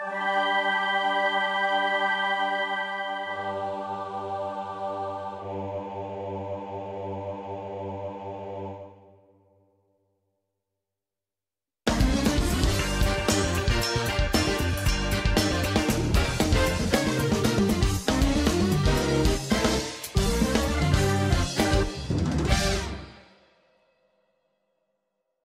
Bye.